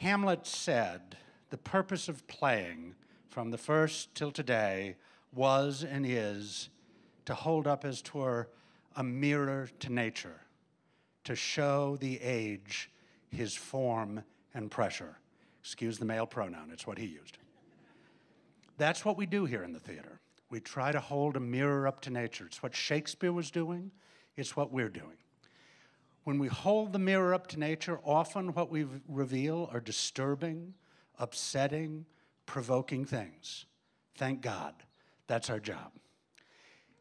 Hamlet said, the purpose of playing from the first till today was and is to hold up as twere a mirror to nature, to show the age his form and pressure. Excuse the male pronoun, it's what he used. That's what we do here in the theater. We try to hold a mirror up to nature. It's what Shakespeare was doing, it's what we're doing. When we hold the mirror up to nature, often what we reveal are disturbing, upsetting, provoking things. Thank God. That's our job.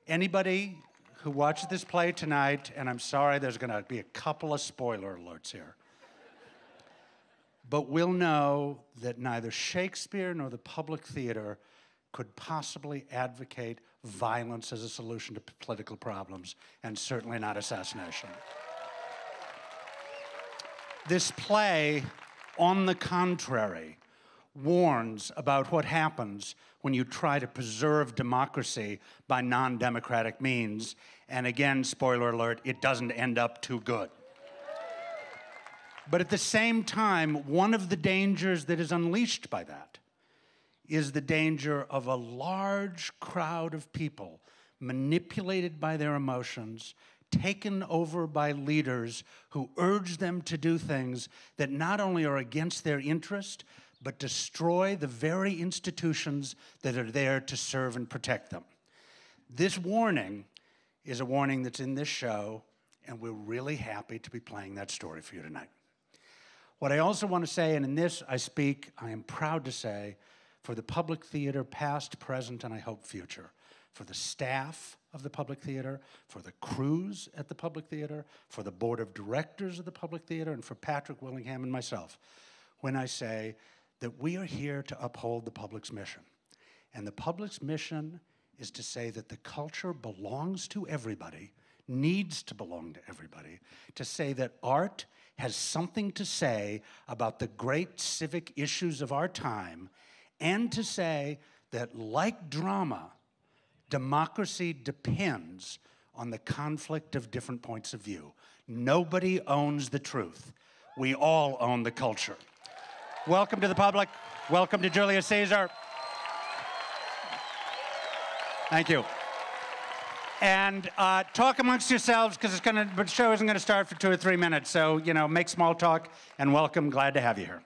Anybody who watches this play tonight, and I'm sorry there's going to be a couple of spoiler alerts here, but we'll know that neither Shakespeare nor the public theater could possibly advocate violence as a solution to political problems, and certainly not assassination. This play, on the contrary, warns about what happens when you try to preserve democracy by non democratic means. And again, spoiler alert, it doesn't end up too good. But at the same time, one of the dangers that is unleashed by that is the danger of a large crowd of people manipulated by their emotions, taken over by leaders who urge them to do things that not only are against their interest, but destroy the very institutions that are there to serve and protect them. This warning is a warning that's in this show, and we're really happy to be playing that story for you tonight. What I also want to say, and in this I speak, I am proud to say, for the public theater, past, present, and I hope future, for the staff of the public theater, for the crews at the public theater, for the board of directors of the public theater, and for Patrick Willingham and myself, when I say that we are here to uphold the public's mission. And the public's mission is to say that the culture belongs to everybody, needs to belong to everybody, to say that art has something to say about the great civic issues of our time, and to say that, like drama, democracy depends on the conflict of different points of view. Nobody owns the truth. We all own the culture. Welcome to the public. Welcome to Julius Caesar. Thank you. And uh, talk amongst yourselves because it's going to. The show isn't going to start for two or three minutes. So you know, make small talk and welcome. Glad to have you here.